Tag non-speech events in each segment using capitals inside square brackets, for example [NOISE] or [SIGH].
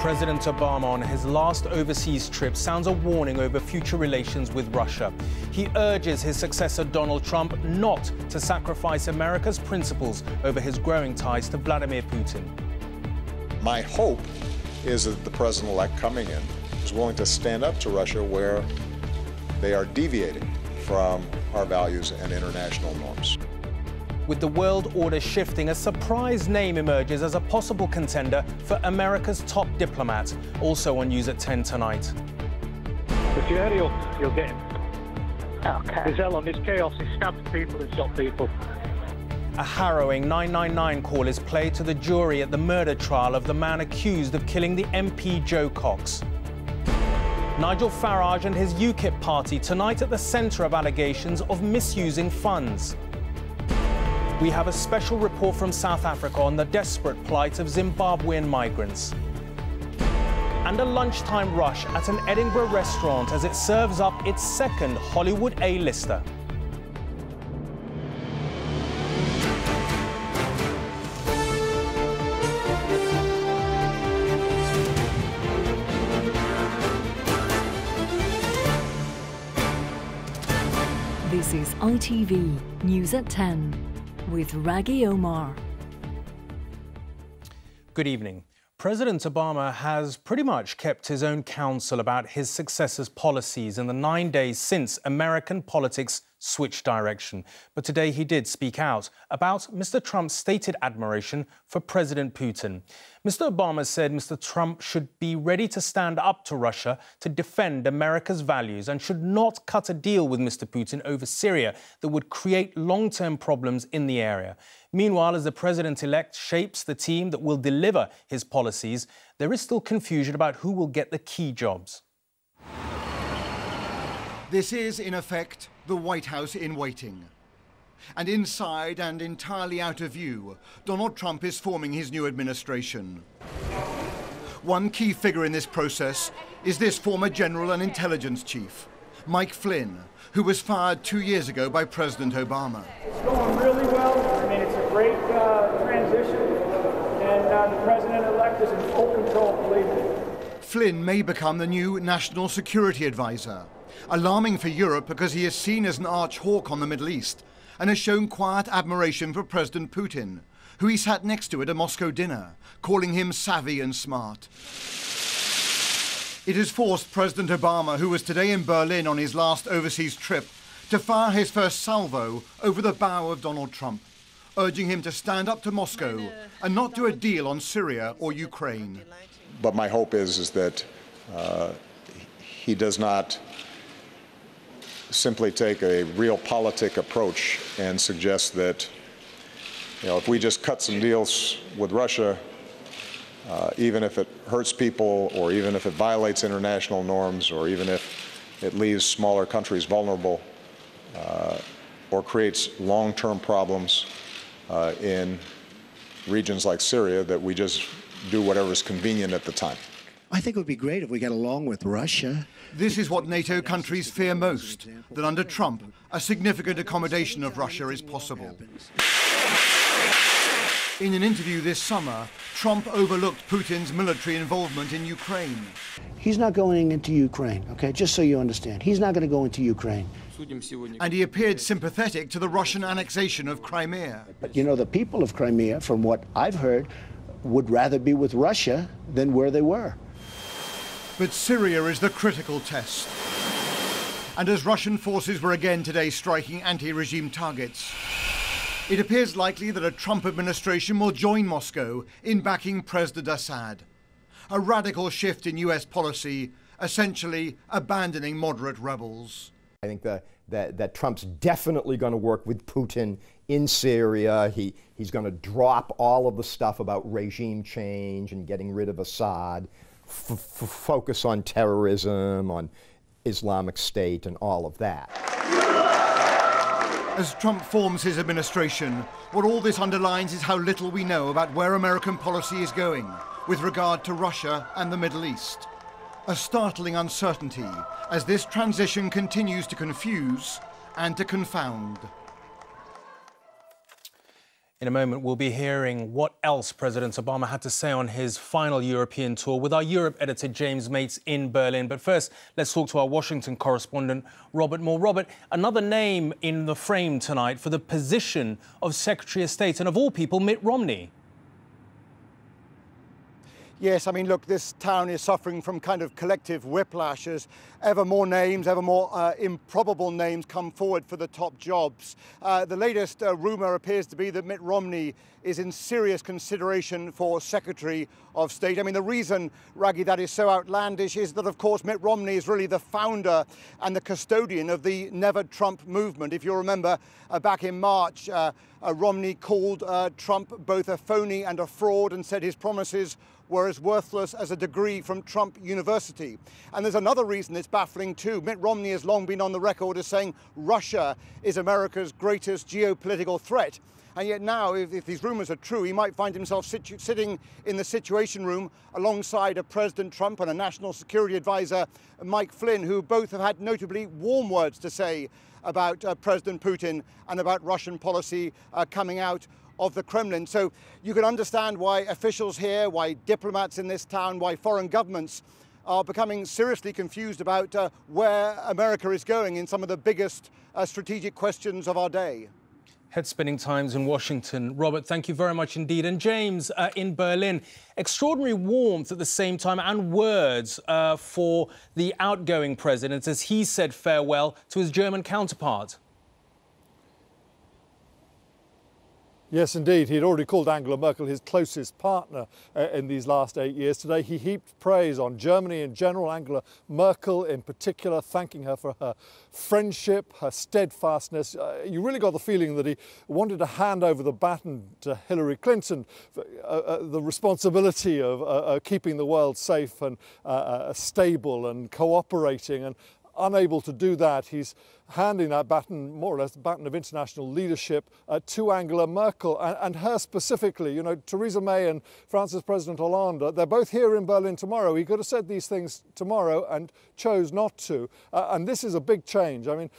President Obama on his last overseas trip sounds a warning over future relations with Russia. He urges his successor Donald Trump not to sacrifice America's principles over his growing ties to Vladimir Putin. My hope is that the president elect coming in is willing to stand up to Russia where they are deviating from our values and international norms. With the world order shifting, a surprise name emerges as a possible contender for America's top diplomat. Also on News at 10 tonight. If you hurry you'll get him. Okay. There's Elon, there's chaos, he stabs people and shot people. A harrowing 999 call is played to the jury at the murder trial of the man accused of killing the MP Jo Cox. Nigel Farage and his UKIP party tonight at the centre of allegations of misusing funds. We have a special report from South Africa on the desperate plight of Zimbabwean migrants. And a lunchtime rush at an Edinburgh restaurant as it serves up its second Hollywood A-lister. This is ITV News at 10 with Rageh Omaar. Good evening. President Obama has pretty much kept his own counsel about his successor's policies in the nine days since American politics switched direction. But today he did speak out about Mr. Trump's stated admiration for President Putin. Mr. Obama said Mr. Trump should be ready to stand up to Russia to defend America's values and should not cut a deal with Mr. Putin over Syria that would create long term problems in the area. Meanwhile, as the president elect shapes the team that will deliver his policies, there is still confusion about who will get the key jobs. This is, in effect, the White House in waiting. And inside and entirely out of view, Donald Trump is forming his new administration. One key figure in this process is this former general and intelligence chief, Mike Flynn, who was fired two years ago by President Obama. It's going really well. I mean, it's a great uh, transition, and uh, the president-elect is in full control, believe me. Flynn may become the new national security advisor. Alarming for Europe because he is seen as an arch hawk on the Middle East and has shown quiet admiration for President Putin, who he sat next to at a Moscow dinner, calling him savvy and smart. It has forced President Obama, who was today in Berlin on his last overseas trip, to fire his first salvo over the bow of Donald Trump, urging him to stand up to Moscow and not do a deal on Syria or Ukraine. But my hope is, is that uh, he does not simply take a realpolitik approach and suggest that, you know, if we just cut some deals with Russia, uh, even if it hurts people or even if it violates international norms or even if it leaves smaller countries vulnerable uh, or creates long-term problems uh, in regions like Syria, that we just do whatever is convenient at the time. I think it would be great if we get along with Russia. This is what NATO countries fear most, that under Trump, a significant accommodation of Russia is possible. In an interview this summer, Trump overlooked Putin's military involvement in Ukraine. He's not going into Ukraine, okay? Just so you understand. He's not going to go into Ukraine. And he appeared sympathetic to the Russian annexation of Crimea. But you know, the people of Crimea, from what I've heard, would rather be with Russia than where they were. But Syria is the critical test. And as Russian forces were again today striking anti-regime targets, it appears likely that a Trump administration will join Moscow in backing President Assad. A radical shift in US policy, essentially abandoning moderate rebels. I think that, that, that Trump's definitely going to work with Putin in Syria. He, he's going to drop all of the stuff about regime change and getting rid of Assad, focus on terrorism, on Islamic State, and all of that. As Trump forms his administration, what all this underlines is how little we know about where American policy is going with regard to Russia and the Middle East. A startling uncertainty as this transition continues to confuse and to confound. In a moment, we'll be hearing what else President Obama had to say on his final European tour with our Europe editor, James Mates, in Berlin. But first, let's talk to our Washington correspondent, Robert Moore. Robert, another name in the frame tonight for the position of Secretary of State, and of all people, Mitt Romney. Yes, I mean, look, this town is suffering from kind of collective whiplash as ever more names, ever more uh, improbable names come forward for the top jobs. Uh, the latest uh, rumor appears to be that Mitt Romney is in serious consideration for Secretary of State. I mean, the reason, Rageh, that is so outlandish is that, of course, Mitt Romney is really the founder and the custodian of the Never Trump movement. If you remember, uh, back in March, uh, uh, Romney called Trump both a phony and a fraud and said his promises were as worthless as a degree from Trump University. And there's another reason it's baffling too. Mitt Romney has long been on the record as saying Russia is America's greatest geopolitical threat. And yet now, if, if these rumors are true, he might find himself sitting in the Situation Room alongside a President Trump and a National Security Advisor, Mike Flynn, who both have had notably warm words to say about uh, President Putin and about Russian policy uh, coming out of the Kremlin. So you can understand why officials here, why diplomats in this town, why foreign governments are becoming seriously confused about uh, where America is going in some of the biggest uh, strategic questions of our day. Head spinning times in Washington. Robert, thank you very much indeed. And James uh, in Berlin. Extraordinary warmth at the same time and words uh, for the outgoing president as he said farewell to his German counterpart. Yes, indeed. He had already called Angela Merkel his closest partner uh, in these last eight years. Today, he heaped praise on Germany in general, Angela Merkel in particular, thanking her for her friendship, her steadfastness. Uh, you really got the feeling that he wanted to hand over the baton to Hillary Clinton, for, uh, uh the responsibility of uh, uh, keeping the world safe and stable and cooperating. And unable to do that, he's handing that baton, more or less, the baton of international leadership uh, to Angela Merkel and, and, her specifically. You know, Theresa May and France's President Hollande, they're both here in Berlin tomorrow. He could have said these things tomorrow and chose not to. Uh, and this is a big change. I mean,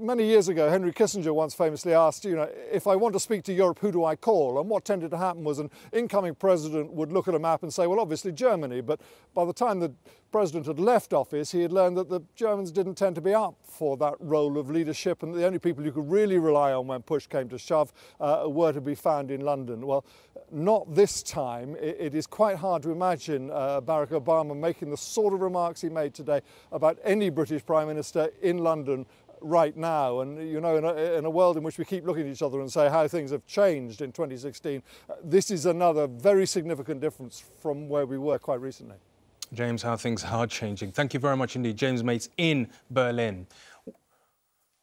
many years ago, Henry Kissinger once famously asked, you know, if I want to speak to Europe, who do I call? And what tended to happen was an incoming president would look at a map and say, well, obviously Germany. But by the time the president had left office, he had learned that the Germans didn't tend to be up for that role of leadership, and the only people you could really rely on when push came to shove uh, were to be found in London. Well, not this time. it, it is quite hard to imagine uh, Barack Obama making the sort of remarks he made today about any British Prime Minister in London right now. And, you know, in a, in a, world in which we keep looking at each other and say how things have changed in 2016, uh, this is another very significant difference from where we were quite recently. James, how things are changing. Thank you very much indeed. James Mates in Berlin.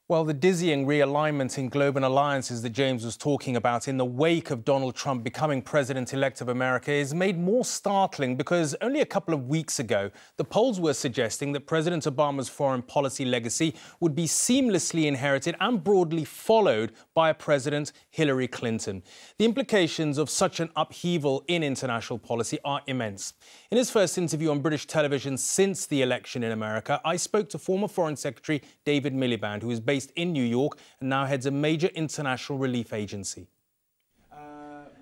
Well, the dizzying realignment in global alliances that James was talking about in the wake of Donald Trump becoming president elect of America is made more startling because only a couple of weeks ago, the polls were suggesting that President Obama's foreign policy legacy would be seamlessly inherited and broadly followed by President Hillary Clinton. The implications of such an upheaval in international policy are immense. In his first interview on British television since the election in America, I spoke to former Foreign Secretary David Miliband, who is based based in New York and now heads a major international relief agency.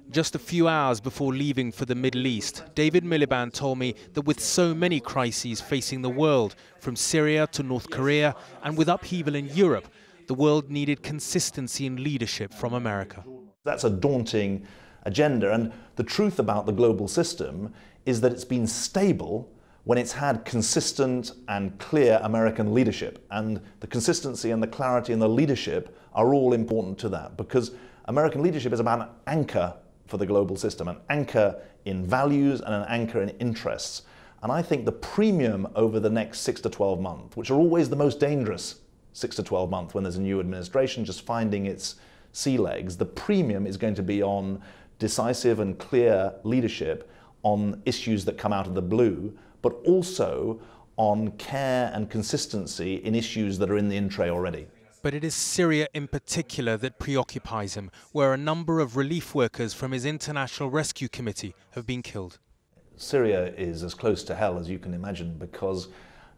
Just a few hours before leaving for the Middle East, David Miliband told me that with so many crises facing the world, from Syria to North Korea, and with upheaval in Europe, the world needed consistency in leadership from America. That's a daunting agenda, and the truth about the global system is that it's been stable when it's had consistent and clear American leadership. And the consistency and the clarity and the leadership are all important to that because American leadership is about an anchor for the global system, an anchor in values and an anchor in interests. And I think the premium over the next six to 12 months, which are always the most dangerous six to 12 months when there's a new administration just finding its sea legs, the premium is going to be on decisive and clear leadership on issues that come out of the blue but also on care and consistency in issues that are in the in tray already. But it is Syria in particular that preoccupies him, where a number of relief workers from his International Rescue Committee have been killed. Syria is as close to hell as you can imagine because,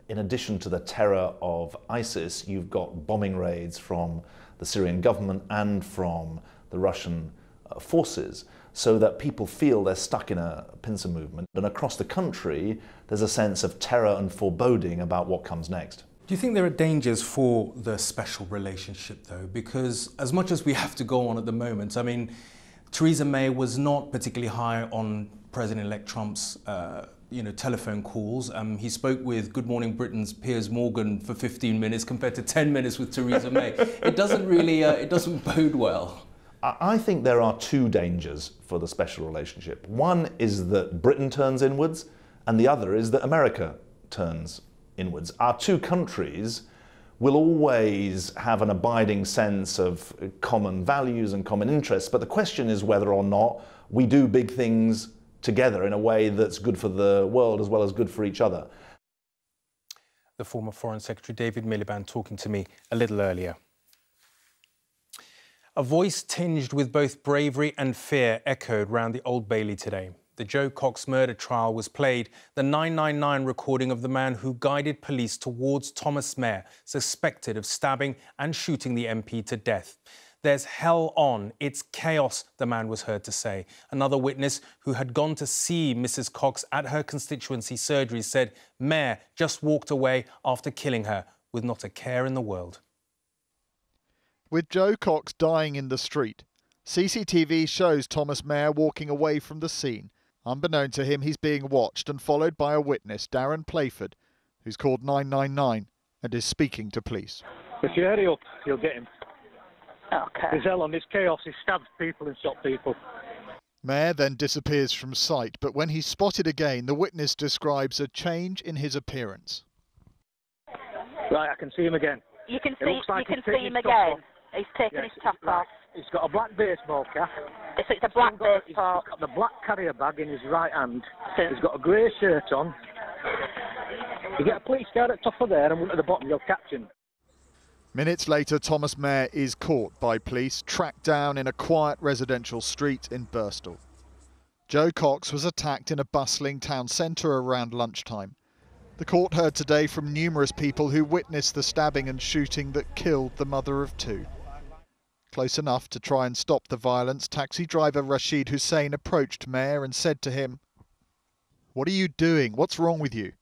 in addition to the terror of ISIS, you've got bombing raids from the Syrian government and from the Russian uh, forces so that people feel they're stuck in a pincer movement. And across the country, there's a sense of terror and foreboding about what comes next. Do you think there are dangers for the special relationship, though? Because as much as we have to go on at the moment, I mean, Theresa May was not particularly high on President-elect Trump's uh, you know, telephone calls. Um, he spoke with Good Morning Britain's Piers Morgan for 15 minutes compared to 10 minutes with Theresa May. [LAUGHS] it doesn't really, uh, it doesn't bode well. I think there are two dangers for the special relationship. One is that Britain turns inwards, and the other is that America turns inwards. Our two countries will always have an abiding sense of common values and common interests, but the question is whether or not we do big things together in a way that's good for the world as well as good for each other. The former Foreign Secretary David Miliband talking to me a little earlier. A voice tinged with both bravery and fear echoed round the Old Bailey today. The Jo Cox murder trial was played, the 999 recording of the man who guided police towards Thomas Mair, suspected of stabbing and shooting the MP to death. There's hell on. It's chaos, the man was heard to say. Another witness who had gone to see Mrs. Cox at her constituency surgery said Mair just walked away after killing her with not a care in the world. With Jo Cox dying in the street, CCTV shows Thomas Mair walking away from the scene. Unbeknown to him, he's being watched and followed by a witness, Darren Playford, who's called 999 and is speaking to police. If you hurry up, you'll get him. Okay. There's hell on this chaos. He stabs people and shot people. Mayer then disappears from sight, but when he's spotted again, the witness describes a change in his appearance. Right, I can see him again. You can It see looks like you he's can taken see him again. off. He's taken Yes, his top right. off. He's got a black baseball cap. It's, it's a black He's got, he's baseball. got the black carrier bag in his right hand. He's got a grey shirt on. You get a police car at the top of there and one at the bottom, you'll catch him. Minutes later, Thomas Mair is caught by police, tracked down in a quiet residential street in Birstall. Jo Cox was attacked in a bustling town centre around lunchtime. The court heard today from numerous people who witnessed the stabbing and shooting that killed the mother of two. Close enough to try and stop the violence, taxi driver Rashid Hussein approached Mair and said to him, What are you doing? What's wrong with you?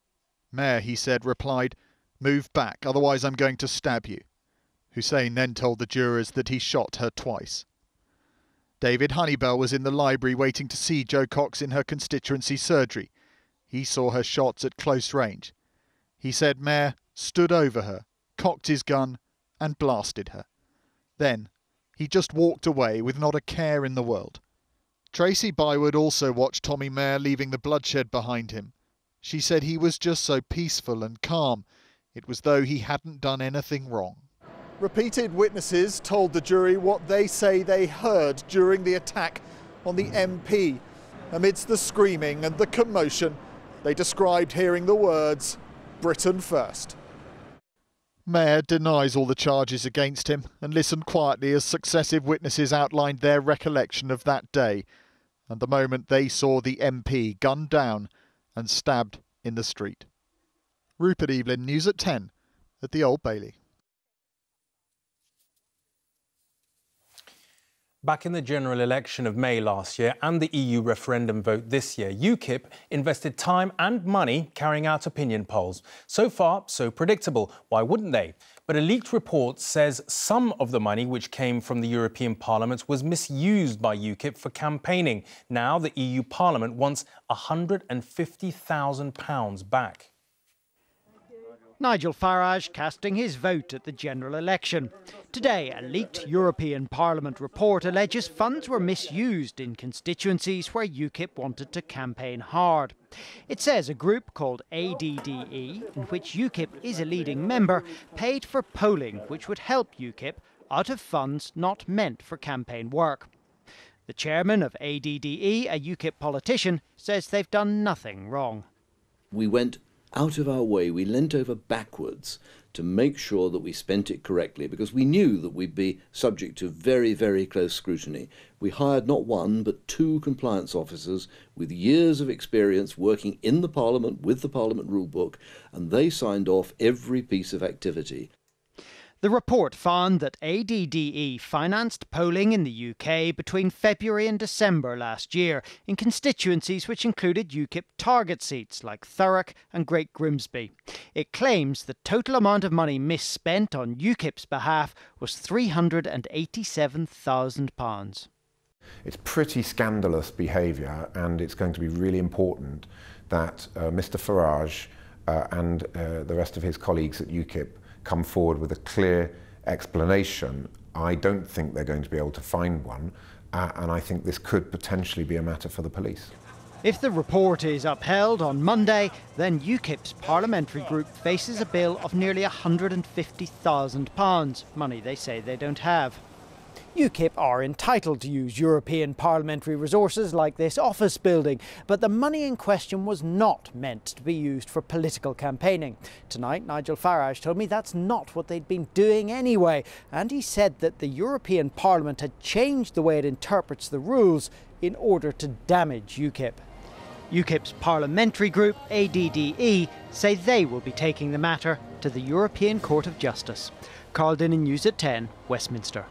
Mair, he said, replied, Move back, otherwise I'm going to stab you. Hussein then told the jurors that he shot her twice. David Honeybell was in the library waiting to see Jo Cox in her constituency surgery. He saw her shots at close range. He said Mair stood over her, cocked his gun, and blasted her. Then he just walked away with not a care in the world. Tracy Bywood also watched Tommy Mair leaving the bloodshed behind him. She said he was just so peaceful and calm. It was though he hadn't done anything wrong. Repeated witnesses told the jury what they say they heard during the attack on the MP. Amidst the screaming and the commotion, they described hearing the words, Britain first. Mair denies all the charges against him and listened quietly as successive witnesses outlined their recollection of that day and the moment they saw the MP gunned down and stabbed in the street. Rupert Evelyn, News at 10 at the Old Bailey. Back in the general election of May last year and the EU referendum vote this year, UKIP invested time and money carrying out opinion polls. So far, so predictable. Why wouldn't they? But a leaked report says some of the money which came from the European Parliament was misused by UKIP for campaigning. Now the EU Parliament wants £150,000 back. Nigel Farage casting his vote at the general election. Today, a leaked European Parliament report alleges funds were misused in constituencies where UKIP wanted to campaign hard. It says a group called ADDE, in which UKIP is a leading member, paid for polling which would help UKIP out of funds not meant for campaign work. The chairman of ADDE, a UKIP politician, says they've done nothing wrong. We went out of our way, we leant over backwards to make sure that we spent it correctly because we knew that we'd be subject to very, very close scrutiny. We hired not one but two compliance officers with years of experience working in the Parliament with the Parliament rulebook, and they signed off every piece of activity. The report found that ADDE financed polling in the UK between February and December last year in constituencies which included UKIP target seats like Thurrock and Great Grimsby. It claims the total amount of money misspent on UKIP's behalf was £387,000. It's pretty scandalous behaviour, and it's going to be really important that uh, Mr Farage uh, and uh, the rest of his colleagues at UKIP come forward with a clear explanation. I don't think they're going to be able to find one, uh, and I think this could potentially be a matter for the police. If the report is upheld on Monday, then UKIP's parliamentary group faces a bill of nearly £150,000, money they say they don't have. UKIP are entitled to use European parliamentary resources like this office building, but the money in question was not meant to be used for political campaigning. Tonight, Nigel Farage told me that's not what they'd been doing anyway, and he said that the European Parliament had changed the way it interprets the rules in order to damage UKIP. UKIP's parliamentary group, ADDE, say they will be taking the matter to the European Court of Justice. Carl Dinnen News at 10, Westminster.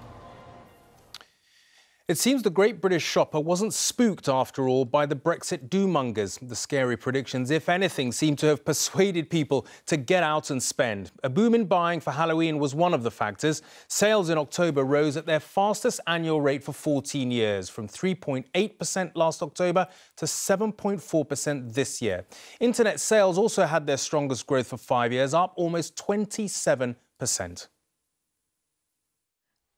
It seems the great British shopper wasn't spooked after all by the Brexit doomongers. The scary predictions, if anything, seem to have persuaded people to get out and spend. A boom in buying for Halloween was one of the factors. Sales in October rose at their fastest annual rate for 14 years, from 3.8% last October to 7.4% this year. Internet sales also had their strongest growth for five years, up almost 27%.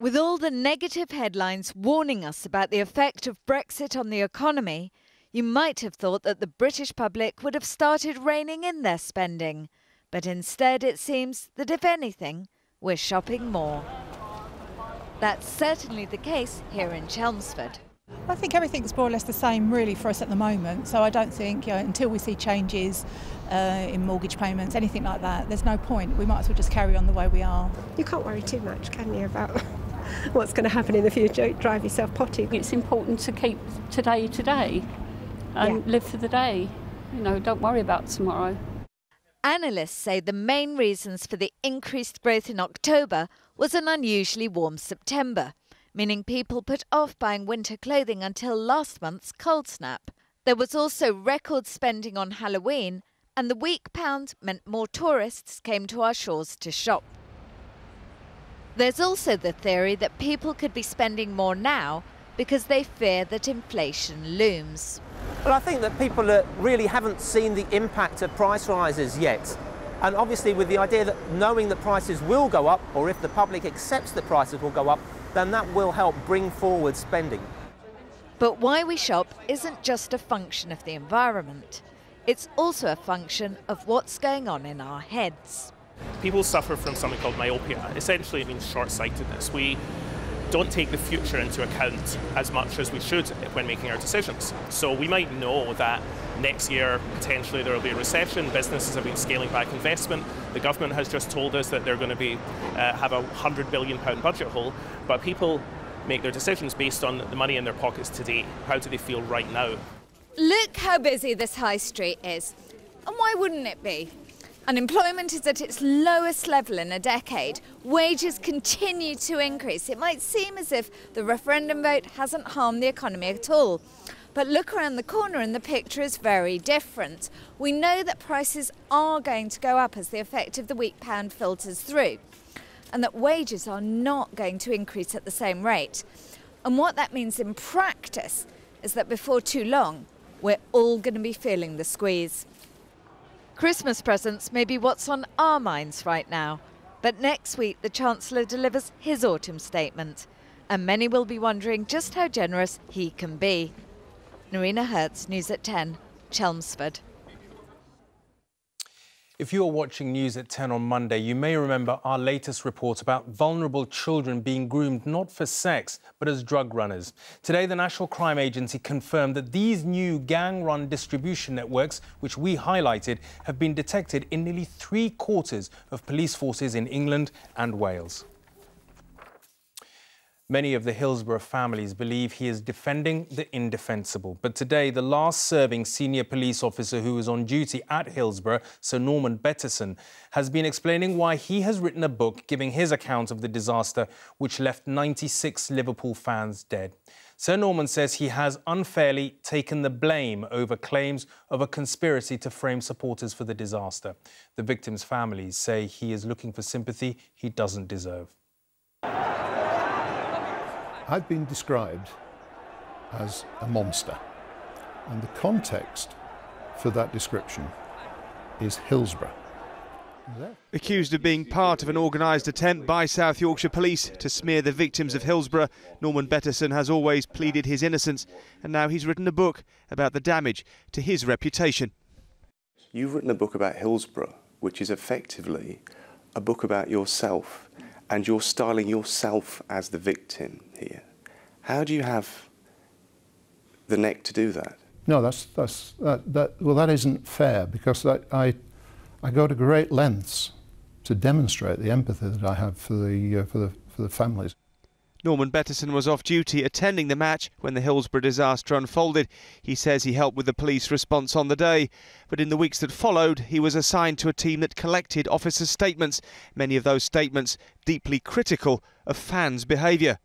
With all the negative headlines warning us about the effect of Brexit on the economy, you might have thought that the British public would have started reining in their spending. But instead, it seems that if anything, we're shopping more. That's certainly the case here in Chelmsford. I think everything's more or less the same really for us at the moment. So I don't think you know, until we see changes uh, in mortgage payments, anything like that, there's no point. We might as well just carry on the way we are. You can't worry too much, can you, about what's going to happen in the future, drive yourself potty. It's important to keep today today and yeah. live for the day. You know, don't worry about tomorrow. Analysts say the main reasons for the increased growth in October was an unusually warm September, meaning people put off buying winter clothing until last month's cold snap. There was also record spending on Halloween, and the weak pound meant more tourists came to our shores to shop. There's also the theory that people could be spending more now because they fear that inflation looms. Well, I think that people really haven't seen the impact of price rises yet. And obviously with the idea that knowing that prices will go up, or if the public accepts that prices will go up, then that will help bring forward spending. But why we shop isn't just a function of the environment. It's also a function of what's going on in our heads. People suffer from something called myopia. Essentially, it means short sightedness. We don't take the future into account as much as we should when making our decisions. So we might know that next year potentially there will be a recession. Businesses have been scaling back investment. The government has just told us that they're going to be uh, have a hundred billion pound budget hole. But people make their decisions based on the money in their pockets today. How do they feel right now? Look how busy this high street is. And why wouldn't it be? Unemployment is at its lowest level in a decade. Wages continue to increase. It might seem as if the referendum vote hasn't harmed the economy at all. But look around the corner and the picture is very different. We know that prices are going to go up as the effect of the weak pound filters through, and that wages are not going to increase at the same rate. And what that means in practice is that before too long, we're all going to be feeling the squeeze. Christmas presents may be what's on our minds right now, but next week the Chancellor delivers his autumn statement, and many will be wondering just how generous he can be. Noreena Hertz, News at 10, Chelmsford. If you are watching News at 10 on Monday, you may remember our latest report about vulnerable children being groomed not for sex, but as drug runners. Today, the National Crime Agency confirmed that these new gang-run distribution networks, which we highlighted, have been detected in nearly three quarters of police forces in England and Wales. Many of the Hillsborough families believe he is defending the indefensible. But today, the last serving senior police officer who was on duty at Hillsborough, Sir Norman Bettison, has been explaining why he has written a book giving his account of the disaster which left 96 Liverpool fans dead. Sir Norman says he has unfairly taken the blame over claims of a conspiracy to frame supporters for the disaster. The victims' families say he is looking for sympathy he doesn't deserve. I've been described as a monster. And the context for that description is Hillsborough. Accused of being part of an organised attempt by South Yorkshire Police to smear the victims of Hillsborough, Norman Bettison has always pleaded his innocence, and now he's written a book about the damage to his reputation. You've written a book about Hillsborough, which is effectively a book about yourself and you're styling yourself as the victim here. How do you have the neck to do that? No, that's that's that, that well that isn't fair because I, I I go to great lengths to demonstrate the empathy that I have for the uh, for the for the families. Norman Bettison was off duty attending the match when the Hillsborough disaster unfolded. He says he helped with the police response on the day, but in the weeks that followed, he was assigned to a team that collected officers' statements, many of those statements deeply critical of fans' behaviour.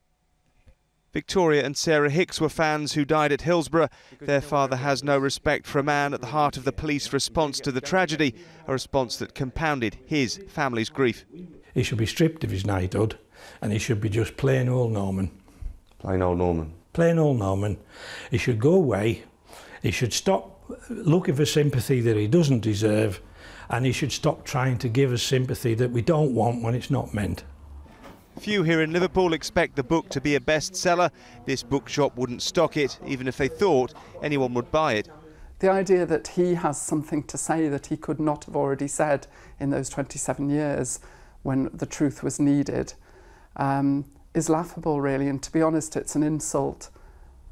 Victoria and Sarah Hicks were fans who died at Hillsborough. Their father has no respect for a man at the heart of the police response to the tragedy, a response that compounded his family's grief. He should be stripped of his knighthood and he should be just plain old Norman. Plain old Norman. Plain old Norman. He should go away. He should stop looking for sympathy that he doesn't deserve, and he should stop trying to give us sympathy that we don't want when it's not meant. Few here in Liverpool expect the book to be a bestseller. This bookshop wouldn't stock it, even if they thought anyone would buy it. The idea that he has something to say that he could not have already said in those 27 years when the truth was needed um, is laughable, really. And to be honest, it's an insult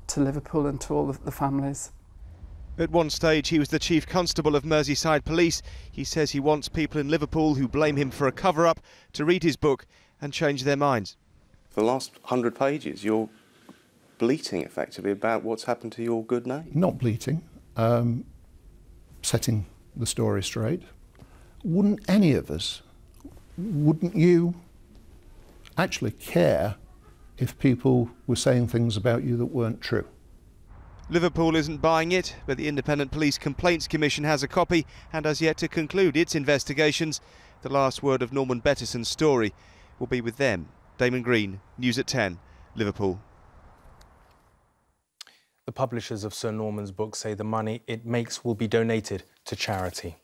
to Liverpool and to all of the families. At one stage, he was the chief constable of Merseyside Police. He says he wants people in Liverpool who blame him for a cover up to read his book and change their minds. For the last hundred pages, you're bleating effectively about what's happened to your good name. Not bleating, um, setting the story straight. Wouldn't any of us, wouldn't you, actually care if people were saying things about you that weren't true. Liverpool isn't buying it, but the Independent Police Complaints Commission has a copy and has yet to conclude its investigations. The last word of Norman Bettison's story will be with them. Damon Green, News at 10, Liverpool. The publishers of Sir Norman's book say the money it makes will be donated to charity.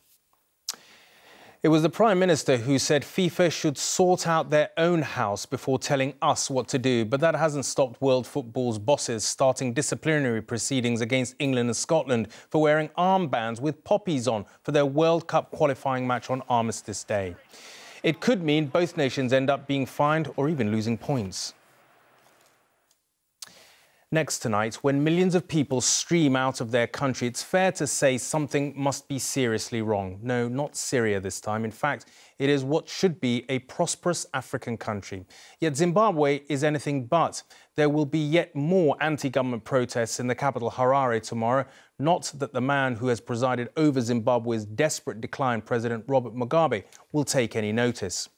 It was the Prime Minister who said FIFA should sort out their own house before telling us what to do, but that hasn't stopped world football's bosses starting disciplinary proceedings against England and Scotland for wearing armbands with poppies on for their World Cup qualifying match on Armistice Day. It could mean both nations end up being fined or even losing points. Next tonight, when millions of people stream out of their country, it's fair to say something must be seriously wrong. No, not Syria this time. In fact, it is what should be a prosperous African country. Yet Zimbabwe is anything but. There will be yet more anti government protests in the capital, Harare, tomorrow. Not that the man who has presided over Zimbabwe's desperate decline, President Robert Mugabe, will take any notice.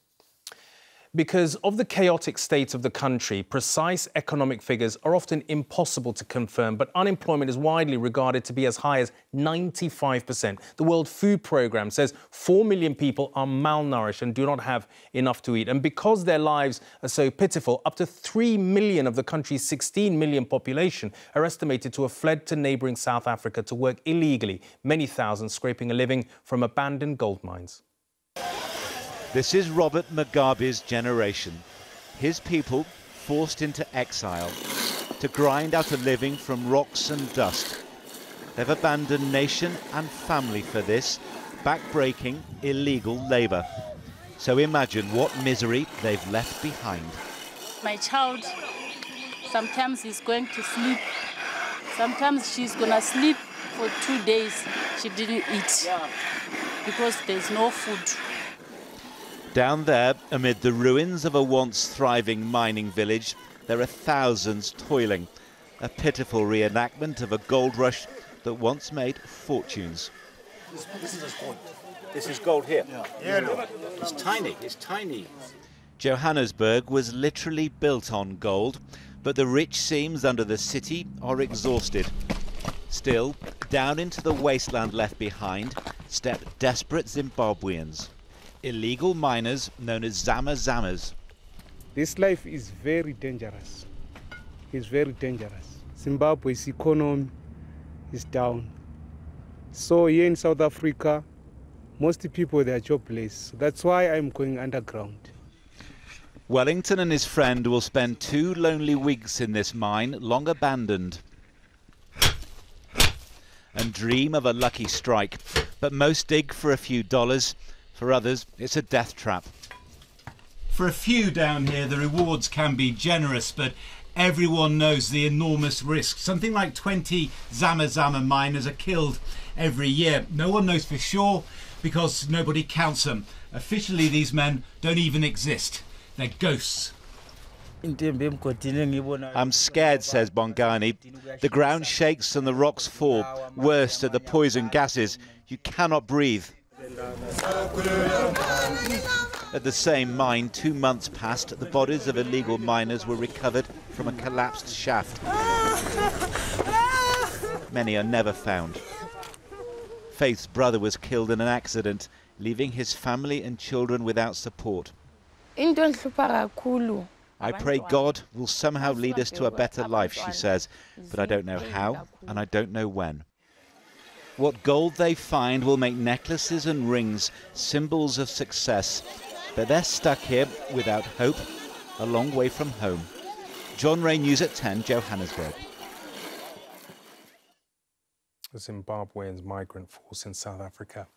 Because of the chaotic state of the country, precise economic figures are often impossible to confirm, but unemployment is widely regarded to be as high as 95%. The World Food Programme says 4 million people are malnourished and do not have enough to eat. And because their lives are so pitiful, up to 3 million of the country's 16 million population are estimated to have fled to neighbouring South Africa to work illegally, many thousands scraping a living from abandoned gold mines. This is Robert Mugabe's generation. His people forced into exile to grind out a living from rocks and dust. They've abandoned nation and family for this back-breaking illegal labour. So imagine what misery they've left behind. My child sometimes is going to sleep. Sometimes she's gonna sleep for two days. She didn't eat because there's no food. Down there, amid the ruins of a once thriving mining village, there are thousands toiling. A pitiful reenactment of a gold rush that once made fortunes. This, this is his point. This is gold here. Yeah, yeah no. it's tiny. It's tiny. Johannesburg was literally built on gold, but the rich seams under the city are exhausted. Still, down into the wasteland left behind step desperate Zimbabweans, illegal miners known as Zama Zamas. This life is very dangerous. It's very dangerous. Zimbabwe's economy is down. So here in South Africa, most people they are jobless. That's why I'm going underground. Wellington and his friend will spend two lonely weeks in this mine, long abandoned, and dream of a lucky strike. But most dig for a few dollars. For others, it's a death trap. For a few down here, the rewards can be generous, but everyone knows the enormous risk. Something like 20 Zama Zama miners are killed every year. No one knows for sure because nobody counts them. Officially, these men don't even exist. They're ghosts. I'm scared, says Bongani. The ground shakes and the rocks fall. Worst are the poison gases. You cannot breathe. At the same mine, two months passed, the bodies of illegal miners were recovered from a collapsed shaft. Many are never found. Faith's brother was killed in an accident, leaving his family and children without support. I pray God will somehow lead us to a better life, she says, but I don't know how and I don't know when. What gold they find will make necklaces and rings, symbols of success, but they're stuck here without hope, a long way from home. John Ray News at 10, Johannesburg. The Zimbabweans migrant force in South Africa.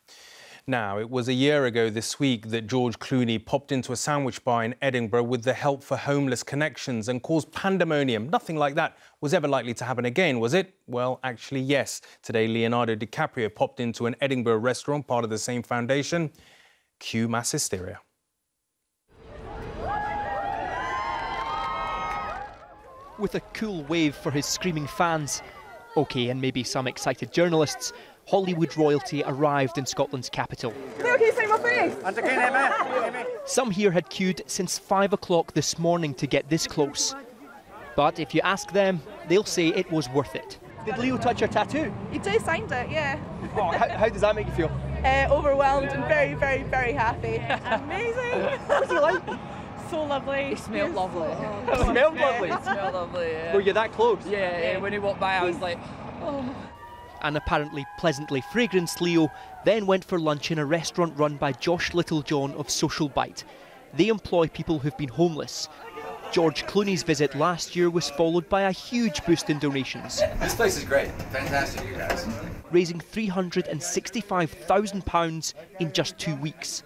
Now, it was a year ago this week that George Clooney popped into a sandwich bar in Edinburgh with the Help for Homeless connections and caused pandemonium. Nothing like that was ever likely to happen again, was it? Well, actually, yes. Today, Leonardo DiCaprio popped into an Edinburgh restaurant, part of the same foundation. Cue mass hysteria. With a cool wave for his screaming fans, OK, and maybe some excited journalists, Hollywood royalty arrived in Scotland's capital. Some here had queued since 5 o'clock this morning to get this close. But if you ask them, they'll say it was worth it. Did Leo touch your tattoo? He just signed it, yeah. Oh, how, how, does that make you feel? [LAUGHS] Uh, overwhelmed and very, very, very happy. Amazing. [LAUGHS] What's he like? So lovely. He smelled lovely. It smelled lovely. It smelled lovely. Yeah. Were you that close? Yeah, yeah. When he walked by, I was like, oh. An apparently pleasantly fragranced Leo then went for lunch in a restaurant run by Josh Littlejohn of Social Bite. They employ people who've been homeless. George Clooney's visit last year was followed by a huge boost in donations. This place is great. Fantastic, you guys. Raising £365,000 in just two weeks.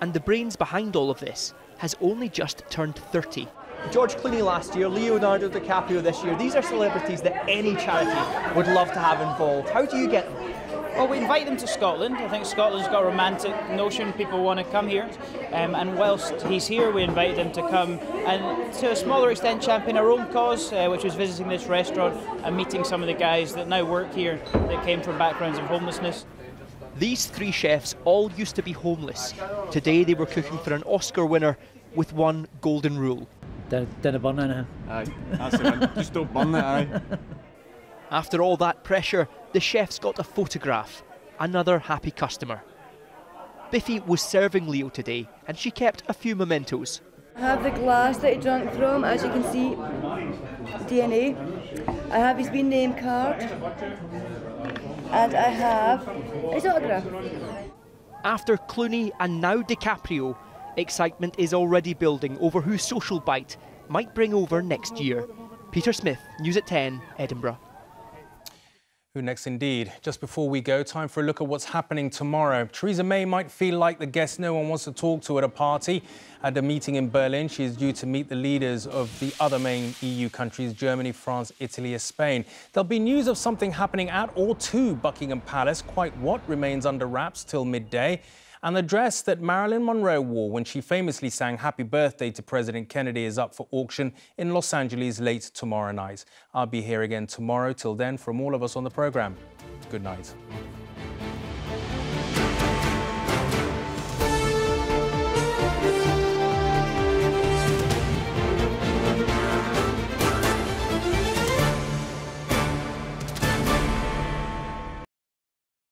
And the brains behind all of this has only just turned 30. George Clooney last year, Leonardo DiCaprio this year. These are celebrities that any charity would love to have involved. How do you get them? Well, we invite them to Scotland. I think Scotland's got a romantic notion. People want to come here. Um, and whilst he's here, we invite him to come and, to a smaller extent, champion our own cause, uh, which was visiting this restaurant and meeting some of the guys that now work here that came from backgrounds of homelessness. These three chefs all used to be homeless. Today they were cooking for an Oscar winner with one golden rule. Didn't burn anything. Aye, that's it. Just don't burn it, aye. [LAUGHS] After all that pressure, the chef's got a photograph. Another happy customer. Biffy was serving Leo today, and she kept a few mementos. I have the glass that he drank from, as you can see, DNA. I have his bin name card, and I have his autograph. After Clooney and now DiCaprio, excitement is already building over who Social Bite might bring over next year. Peter Smith, News at 10, Edinburgh. Who next indeed? Just before we go, time for a look at what's happening tomorrow. Theresa May might feel like the guest no one wants to talk to at a party. At a meeting in Berlin, she is due to meet the leaders of the other main EU countries, Germany, France, Italy and Spain. There'll be news of something happening at or to Buckingham Palace. Quite what remains under wraps till midday. And the dress that Marilyn Monroe wore when she famously sang Happy Birthday to President Kennedy is up for auction in Los Angeles late tomorrow night. I'll be here again tomorrow. Till then, from all of us on the programme, good night.